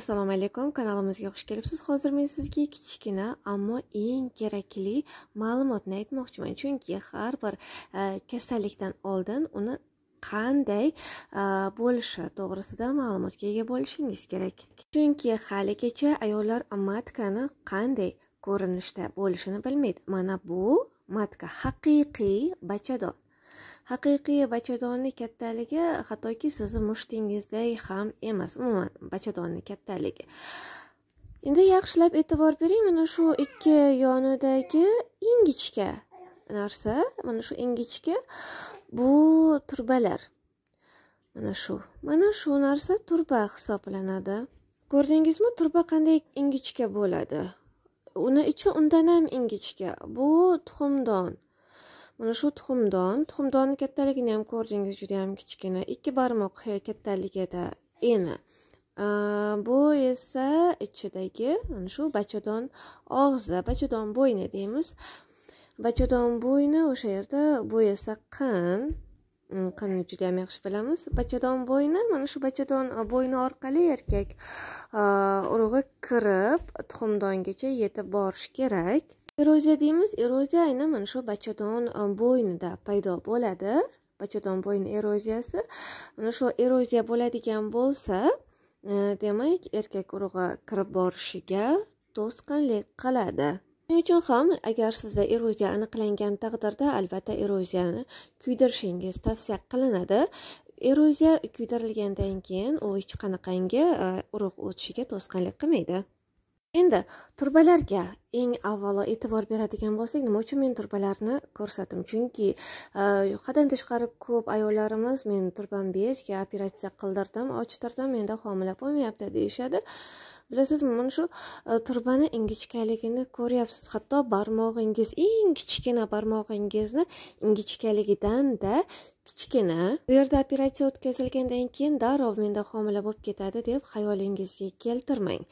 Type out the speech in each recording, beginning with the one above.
assalomu alaykum kanalimizga xush kelibsiz. Hozir men sizga kichkina ammo eng kerakli ma'lumotni aytmoqchiman. Chunki har bir e, kasallikdan oldin uni qanday e, bo'lishi to'g'risida ma'lumotga ega bo'lishingiz kerak. Chunki haligacha ayollar matkani qanday ko'rinishda bo'lishini bilmaydi. Mana bu matka haqiqiy bachadon. Haqiqiy bachadonni kattaligi hattoki sizni mushtingizday ham emas umuman bachadonni kattaligi. Endi yaxshilab e'tibor bering mana shu ikki yonidagi ingichka narsa mana shu ingichka bu turbalar. Mana shu mana shu narsa turba hisoblanadi. Ko'rdingizmi turba qanday ingichka bo'ladi? Uni ichi undan ham ingichka bu tuxumdon. Mana shu tuxumdon tuxumdonni kattaligini ham ko'rdingiz juda yam kichkina ikki barmoq kattaligida eni. Bu esa ichidagi mana shu bachadon og'zi bachadon bo'yni deymiz. Bachadon bo'yni o'sha yerda bu esa qin. Mm, qinni juda yam yaxshi bilamiz. Bachadon bo'yni mana shu bachadon bo'yni orqali erkak urug'i kirib tuxumdongacha yetib borishi kerak. Eroziya deymiz. Eroziya aynan mana shu bachadon e, bo'ynida paydo bo'ladi. Bachadon bo'yni eroziyasi. Mana shu eroziya bo'ladigan bo'lsa e, demak erkak urug'i kirib borishiga to'sqinlik qiladi. Shuning uchun ham agar sizda eroziya aniqlangan taqdirda albatta eroziyani kuydirishingiz tavsiya qilinadi. Eroziya kuydirilgandan keyin u hech qanaqangi e, urug' o'tishiga to'sqinlik qilmaydi. Endi turbalarga eng avvalo e'tibor beradigan bo'lsak nima uchun men turbalarni ko'rsatdim chunki e, haddan tashqari ko'p ayollarimiz men turbam berga operatsiya qildirdim ochtirdim menda homila bo'lmayapti deyishadi. Bilasizmi mana shu e, turbani ingichkaligini ko'ryapsiz. Hatto barmog'ingiz eng kichkina barmog'ingizni ingichkaligidanda kichkina. Bu yerda operatsiya o'tkazilgandan keyin darrov menda homila bo'lib ketadi deb xayolingizga keltirmang.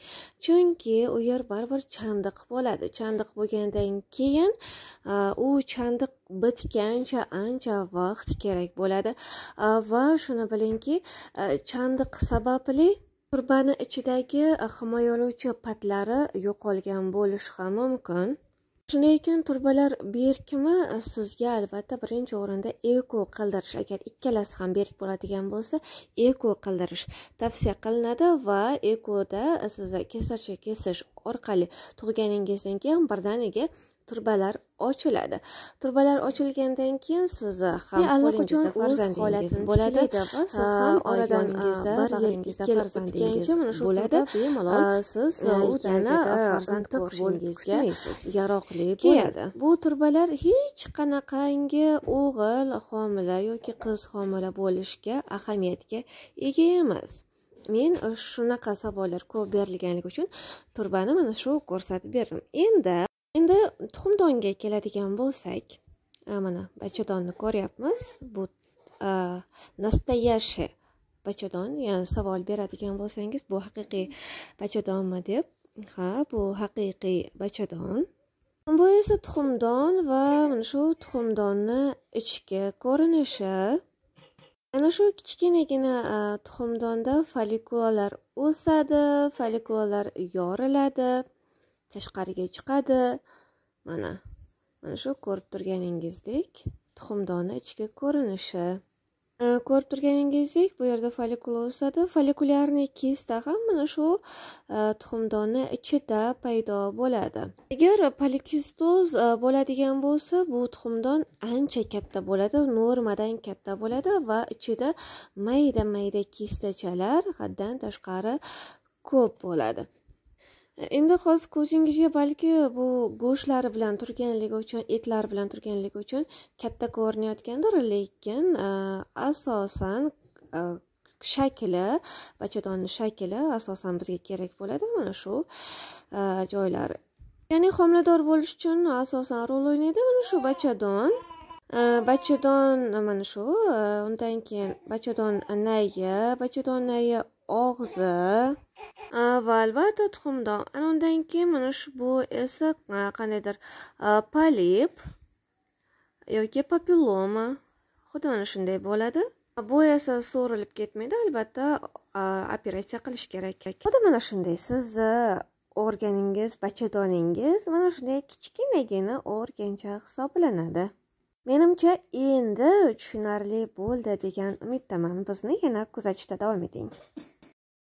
Chunki u yer baribir chandiq bo'ladi. Chandiq bo'lgandan keyin e, u chandiq bitgancha ancha vaqt kerak bo'ladi. E, va shuni bilingki chandiq sababli Qurbani ichidagi eh, himoyalovchi patlari yo'qolgan bo'lishi ham mumkin. Shunday ekan turbalar berkimi eh, sizga albatta birinchi o'rinda eko qildirish agar ikkalasi ham berk bo'ladigan bo'lsa eko qildirish tavsiya qilinadi va ekoda eh, siz kesarcha kesish orqali tug'ganingizdan keyin birdaniga turbalar ochiladi. Turbalar ochilgandan keyin sizni ham allaqachon farzandingiz bo'ladi? va siz ham oradan bir yilingizda farzandingiz bo'ladi. bemalol siz yana farzand ko'rishingizga yaroqli bo'ladi. bu turbalar hech qanaqangi o'g'il homila yoki qiz homila bo'lishga ahamiyatga ega emas. Men shunaqa savollar ko'p berilganligi uchun turbani mana shu ko'rsatib berdim. Endi endi tuxumdonga keladigan bo'lsak mana bachadonni ko'ryapmiz. Bu настоящий bachadon ya'ni savol beradigan bo'lsangiz bu haqiqiy bachadonmi deb. Ha bu haqiqiy bachadon. Bu esa tuxumdon va mana shu tuxumdonni ichki ko'rinishi. Ana shu kichkinagina tuxumdonda folikulalar o'sadi folikulalar yoriladi. Tashqariga chiqadi. Mana mana shu ko'rib turganingizdek tuxumdoni ichki ko'rinishi. Ko'rib turganingizdek bu yerda follikula o'sadi. Follikulyarniy kista ham mana shu e, tuxumdonni ichida paydo bo'ladi. Agar polikistoz e, bo'ladigan bo'lsa bu tuxumdon ancha katta bo'ladi normadan katta bo'ladi va ichida mayda mayda kistachalar haddan tashqari ko'p bo'ladi. Endi hozir ko'zingizga balki bu go'shtlari bilan turganligi uchun etlari bilan turganligi uchun katta ko'rinayotgandir lekin e, asosan e, shakli bachadonni shakli asosan bizga kerak bo'ladi mana shu e, joylari ya'ni homilador bo'lish uchun asosan rol o'ynaydi mana shu bachadon. Bachadon mana shu undan keyin bachadon nayi bachadon nayi og'zi albatta tuxumdon ana undan keyin mana shu bu esa qandaydir polip yoki papilloma. Xuddi mana shunday bo'ladi. Bu esa so'rilib ketmaydi albatta operatsiya qilish kerak xuddi mana shunday sizni organingiz bachadoningiz mana shunday kichkinagina organcha hisoblanadi. Menimcha endi tushunarli bo'ldi degan umiddaman. Bizni yana kuzatishda davom eting.